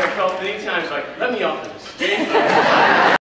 off anytime, times like, let me off this.